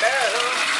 better.